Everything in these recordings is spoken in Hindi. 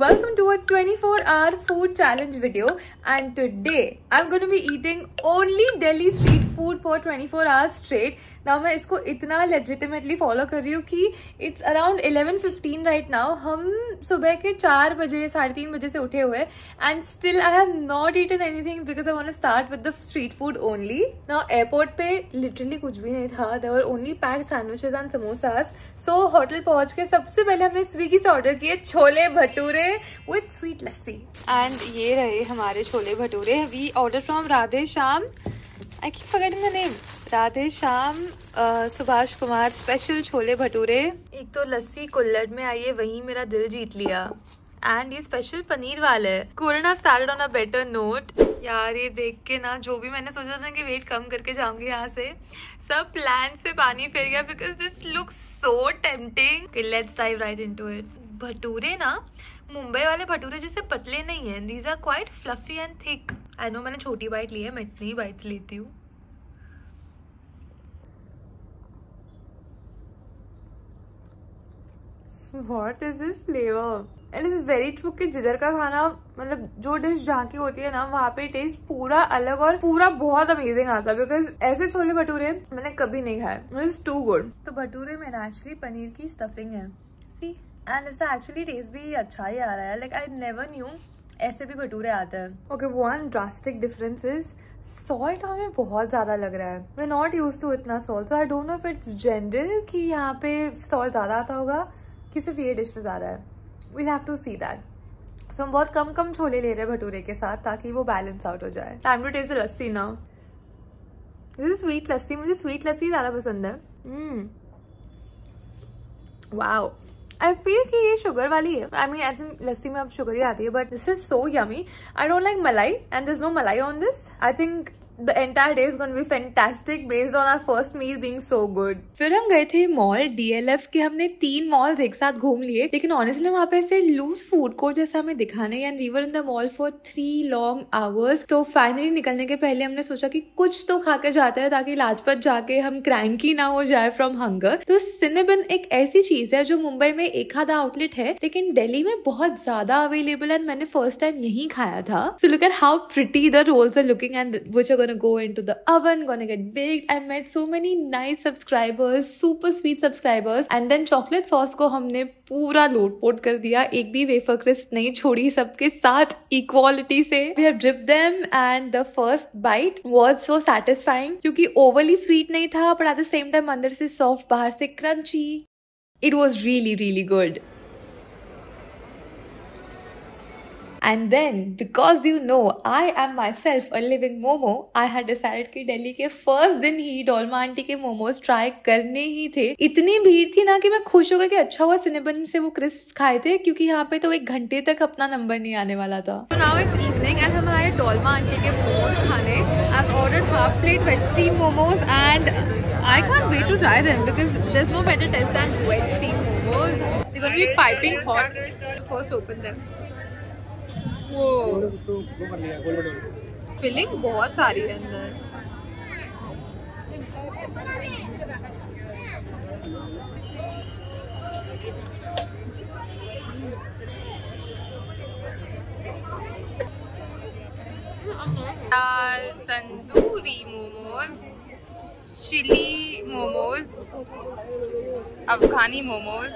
welcome to a 24 hour food challenge video. And today, I'm going to be eating only Delhi street food for 24 hours straight. ना मैं इसको इतना लेजिटिमेटली फॉलो कर रही हूँ कि इट्स अराउंड 11:15 राइट नाउ हम सुबह के चार बजे, साढ़े तीन बजे से उठे हुए and still I have not eaten anything because I want to start with the street food only now airport पे लिटरली कुछ भी नहीं था. They were only pack sandwiches and samosas so hotel पहुँच के सबसे पहले हमने स्विगी से ऑर्डर किए chole bhature with sweet lassi and ये रहे हमारे chole bhature. We order from Radhe Shyam. I keep forgetting the name Radhe Shyam Subhash Kumar special chole bhature. एक तो लस्सी कुल्लड़ में आई है वही मेरा दिल जीत लिया। एंड ये स्पेशल पनीर वाला है। Corona started on a better note यार, ये देख के ना, जो भी मैंने सोचा था कि वेट कम करके जाऊँगी यहाँ से, सब प्लान्स पे पानी फेर गया because this look so tempting let's dive right into it bhature ना, मुंबई वाले भटूरे जैसे पतले नहीं है। These are quite fluffy and thick I know मैंने छोटी बाइट ली है, मैं इतनी बाइट्स लेती हूँ। What is this flavor? And is very true कि जिधर का खाना मतलब जो डिश जहाँ की होती है ना वहाँ पे टेस्ट पूरा अलग और पूरा बहुत अमेजिंग आता है। बिकॉज़ ऐसे छोले भटूरे मैंने कभी नहीं खाए। इज़ टू गुड तो भटूरे में ना एक्चुअली पनीर की स्टफिंग है। सी एंड इसका एक्चुअली टेस्ट भी अच्छा ही आ रहा है। लाइक आई नेवर न्यू ऐसे भी भटूरे आते हैं। Okay one drastic difference is salt हमें बहुत ज़्यादा लग रहा है। वे नॉट यूज़ टू इतना salt so I don't know if it's general कि यहाँ पे सॉल्ट ज़्यादा आता होगा। कि सिर्फ़ ये डिश में ज़्यादा है। We'll have to see that so हम बहुत कम कम छोले ले रहे हैं भटूरे के साथ ताकि वो बैलेंस आउट हो जाए। टाइम टू टेस्ट लस्सी ना दिस स्वीट लस्सी मुझे स्वीट लस्सी ज़्यादा पसंद है। वाओ आई फील कि ये शुगर वाली है। आई मीन आई थिंक लस्सी में अब शुगर ही आती है but this is so yummy I don't like malai and this no malai on this I think entire day is going to be fantastic based on our first meal being so good. फिर हम गए थे मॉल डीएलएफ के, हमने तीन मॉल्स एक साथ घूम लिए, लेकिन ऑनेस्टली वहाँ पे ऐसे लूज फ़ूड कोर्ट जैसा हमें दिखा and we in the mall for three long hours तो फाइनली निकलने के पहले हमने सोचा कि कुछ तो खा के जाते हैं ताकि लाजपत जाके हम क्रैंकी ना हो जाए फ्रॉम हंगर तो सिनेबन एक ऐसी चीज़ है जो मुंबई में एक आधा आउटलेट है, लेकिन दिल्ली में बहुत ज़्यादा अवेलेबल है मैंने फ़र्स्ट टाइम यही खाया था. So look at how pretty the rolls are looking and which are gonna go into the oven, gonna get baked. I met so many nice subscribers, super sweet subscribers. And then chocolate sauce को हमने पूरा लोट पोट कर दिया एक भी वेफर क्रिस्प नहीं छोड़ी सबके साथ इक्वालिटी से we have drip them and the first bite was so satisfying क्योंकि ओवरली स्वीट नहीं था but at the same time अंदर से सॉफ्ट बाहर से crunchy it was really really good And then, because you know I am myself a living momo, I had decided कि दिल्ली के फ़र्स्ट दिन ही डोलमा आंटी के मोमोज ट्राई करने ही थे इतनी भीड़ थी ना कि मैं खुश हो गई कि अच्छा हुआ सिनेबन से वो क्रिस्प खाए थे क्योंकि यहाँ पे तो एक घंटे तक अपना नंबर नहीं आने वाला था तो नाउ इट्स इवनिंग एंड हम आए डोलमा आंटी के मोमोज खाने I order half plate veg steam momos and I can't wait to try them because there's no better taste than veg steam momos. They're to be piping hot. First open them. वो फिलिंग बहुत सारी है अंदर। दाल तंदूरी मोमोज चिली मोमोज अफगानी मोमोज।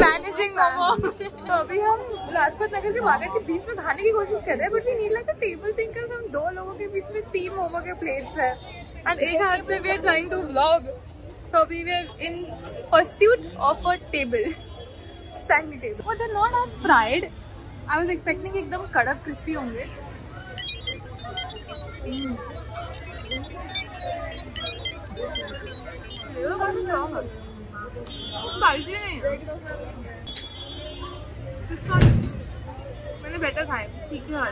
मैनेजिंग मोमो तो अभी हम लाजपत नगर के बागर के बीच में खाने की कोशिश कर रहे हैं but we need like a table thinkers हम दो लोगों के बीच में तीन मोमो के प्लेट्स है। एंड एक हाथ से we are trying to vlog so we were in pursuit of a table. Standing table. But they're not as fried. I was expecting एकदम कड़क crispy होंगे। Mm. तो काफ़ी स्ट्रॉन्ग है। स्पाइसी नहीं मैंने बेटर खाए ठीक है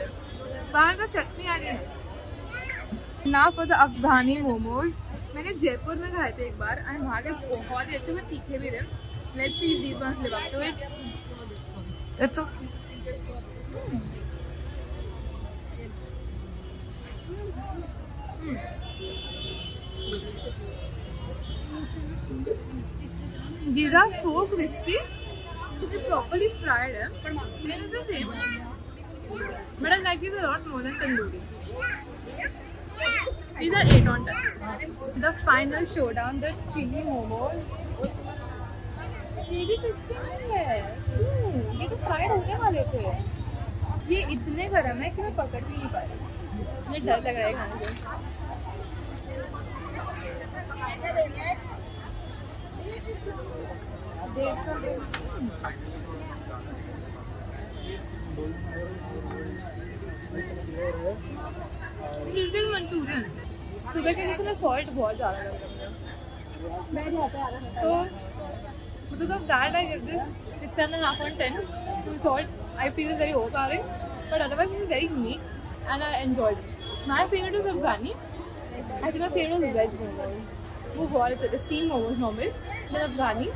बाहर का चटनी आ रही है। ना फॉर द अफगानी मोमोज मैंने जयपुर में खाए थे एक बार वहाँ के बहुत ही अच्छे में तीखे भी These are so crispy. It's properly fried, eh? Then it's the same. But I like it a lot more than tandoori. These are 8 on 10. The final showdown, the chili momos. ये भी क्रिस्पी नहीं है ये तो फ्राइड होने वाले थे ये इतने गर्म है कि मैं पकड़ भी नहीं पा रही मुझे डर लग रहा है खाने से मंचूरियन सुबह के लिए सॉल्ट बहुत ज़्यादा लग रहा है तो because of that I give this six and a half on ten. To salt, I feel is very overpowering, but otherwise it's very neat and I enjoyed it. My favorite is Afghani. I think my favorite is veg momos. वो बहुत अच्छे थे steam momos normal then Afghani,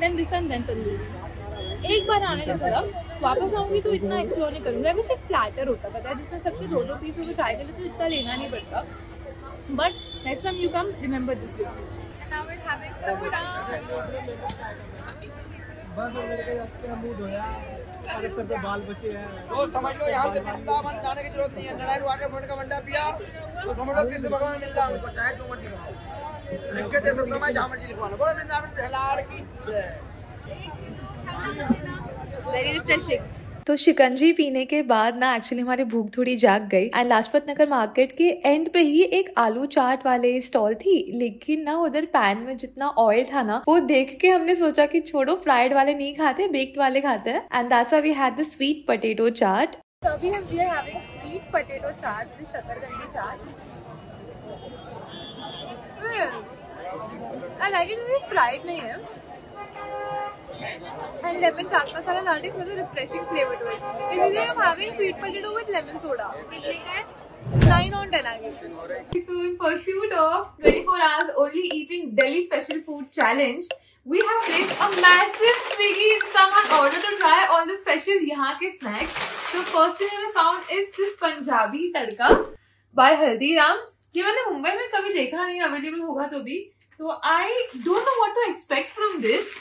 then this and then tandoori. एक बार आने का मतलब वापस आऊँगी तो इतना एक्सप्लोर नहीं करूँगी। अभी सिर्फ़ प्लेटर होता पता है जिसमें सबके दो दो पीस होकर ट्राई करें तो इतना लेना नहीं पड़ता। But next time you come remember this video धोया। अरे सर पे बाल बचे हैं। तो समझ लो यहाँ से वृंदावन जाने की ज़रूरत नहीं है। नारायण वाटर फ्रंट का मंडा पिया तो समझ लो कृष्ण भगवान मिल रहा हमको चाहे जो मर्ज़ी कमाओ लिख के दे सकता मैं जहाँ मर्ज़ी लिखवाना। बोलो वृंदावन प्रहलाद की जय। Very refreshing. तो शिकंजी पीने के बाद ना एक्चुअली हमारी भूख थोड़ी जाग गई एंड लाजपत नगर मार्केट के एंड पे ही एक आलू चाट वाले स्टॉल थी लेकिन ना उधर पैन में जितना ऑयल था ना वो देख के हमने सोचा कि छोड़ो फ्राइड वाले नहीं खाते बेक्ड वाले खाते हैं and that's we had the sweet potato chaat we are having sweet potato chaat, which is shakargandi chaat. Mm. I like it very fried नहीं है. And lemon chaat masala adding such a refreshing flavor to it. Feels like I'm having sweet potato with lemon soda. Nine on ten I it. So in pursuit of 24 hours only eating Delhi special food challenge, we have placed a massive Swiggy Instamart order to try all the special यहाँ के snacks. So first thing I found is this Punjabi tadka by Haldiram's. ये मैंने मुंबई में कभी देखा नहीं अवेलेबल होगा तो भी तो I don't know what to expect from this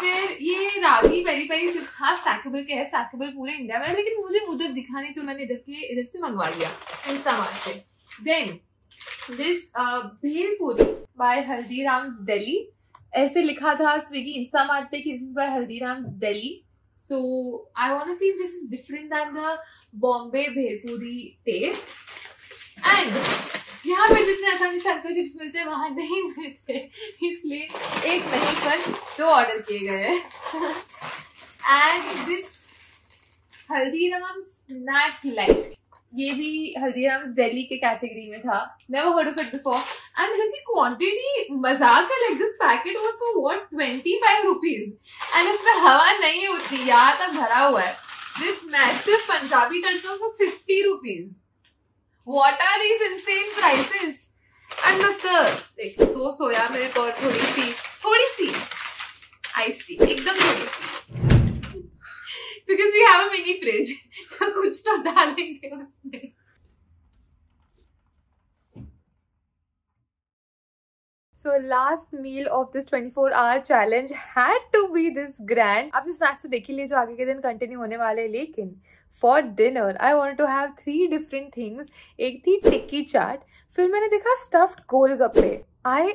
फिर ये रागी पेरी पेरी चिप्स हाँ स्टैकेबल के है स्टैकेबल पूरे इंडिया में लेकिन मुझे उधर दिखा नहीं तो मैंने इधर के, इधर से मंगवा लिया इंस्टामार्ट से then this bhelpuri by Haldiram's Delhi ऐसे लिखा था स्विगी इंस्टामार्ट पे कि this is by Haldiram's Delhi so I want to see this is different than the Bombay bhelpuri taste and यहाँ पे जितने आसानी से अंकल चिप्स मिलते हैं, वहाँ नहीं मिलते। इसलिए एक नहीं पर दो ऑर्डर किए गए and this Haldiram snack light ये भी हल्दीराम्स दिल्ली के कैटेगरी में था। Never heard of it before and इसकी क्वांटिटी मज़ाक है like this packet was for what 25 rupees and इसमें हवा नहीं है उतनी यहाँ तक भरा हुआ है। This massive Punjabi tadka for 50 rupees What are these insane prices and mustard. देख दो सोया मिल्क और थोड़ी सी थोड़ी सी आइस टी एकदम थोड़ी सी because we have a mini fridge तो कुछ तो डालेंगे उसमें So, last meal of this 24 hour challenge had to be this grand. आपने स्नैक्स तो देख ही जो आगे के दिन कंटिन्यू होने वाले, लेकिन for dinner I want to have three different things एक थी टिक्की चाट, फिर मैंने देखा स्टफ्ड गोलगप्पे। आई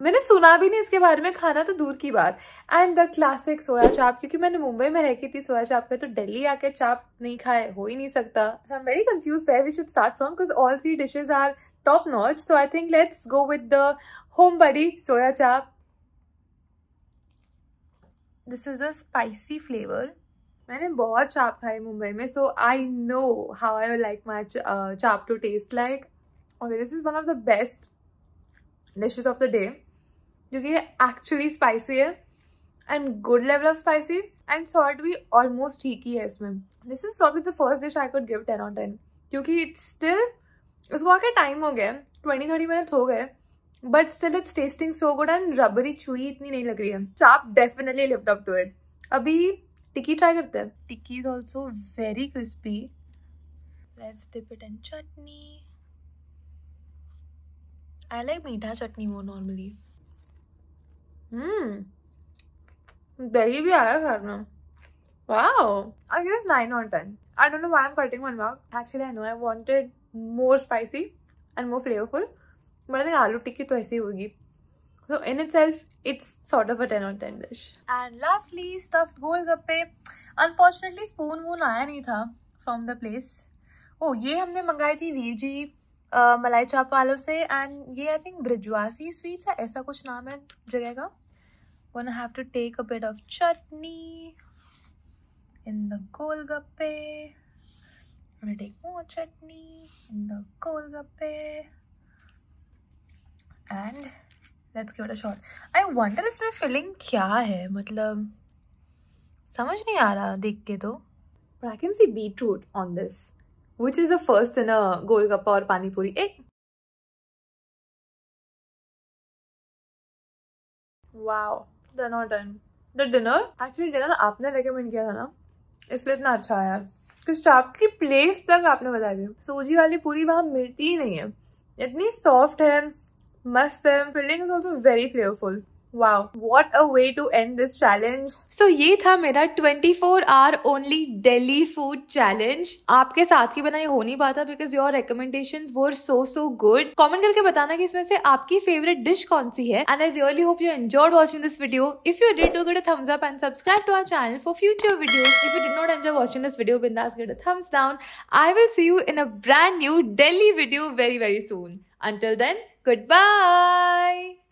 मैंने सुना भी नहीं इसके बारे में, खाना तो दूर की बात। एंड द क्लासिक सोया चाप क्योंकि मैंने मुंबई में रह की थी सोया चाप पे तो दिल्ली आके चाप नहीं खाए, हो ही नहीं सकता। I am very confuse where we should start from because all three dishes are top notch so I think let's go with the home buddy soya chaap this is a spicy flavour मैंने बहुत चाप खाई मुंबई में so I know how I like my chaap to taste like okay this is one of the best dishes of the day क्योंकि ये एक्चुअली स्पाइसी है and good level of spicy and salt भी ऑलमोस्ट ठीक ही है इसमें. This is probably the first dish I could give ten on ten क्योंकि इट्स स्टिल उसको आके टाइम हो गया ट्वेंटी थर्टी मिनट्स हो गए but still it's tasting so good and rubbery छुई इतनी नहीं लग रही है। Chaap definitely lift up to it अभी टिक्की ट्राई करते हैं। Tikki is also very crispy let's dip it in chutney I like मीठा चटनी मोर नॉर्मली हम्म दही भी आया साथ में wow. I guess 9 or 10 i don't know why i'm cutting one mark. Actually i know i wanted more spicy and more flavourful मैंने देखा आलू टिक्की तो ऐसी होगी so in itself it's sort of a ten on ten dish and lastly stuffed golgappe unfortunately spoon वून आया नहीं था फ्रॉम द प्लेस ओ ये हमने मंगाई थी वीर जी मलाई चाप वालों से एंड ये आई थिंक ब्रिजवासी स्वीट्स है ऐसा कुछ नाम है जगह का one have to take a bit of chutney in the golgappe take more chutney in the golgappe and let's give it a shot I wonder इसमें filling क्या है मतलब समझ नहीं आ रहा देख के तो but I can see beetroot on this which is the first in a golgappa or pani puri eh wow they're not done the dinner actually dinner आपने recommend किया था ना इसलिए इतना अच्छा आया चाप की प्लेस तक आपने बता दिया सूजी वाली पूरी वहाँ मिलती ही नहीं है। इतनी सॉफ्ट है, मस्त है filling is also very flavourful Wow, what a way to end this challenge. So ये था मेरा 24 hour only Delhi food challenge. आपके साथ की बनाई हो नहीं पाता because your recommendations were so so good. Comment करके बताना कि इसमें से आपकी favorite dish कौन सी है. And I really hope you enjoyed watching this video. If you did, do get a thumbs up and subscribe to our channel for future videos. If you did not enjoy watching this video, bindas get a thumbs down. I will see you in a brand new Delhi video very very soon. Until then, goodbye.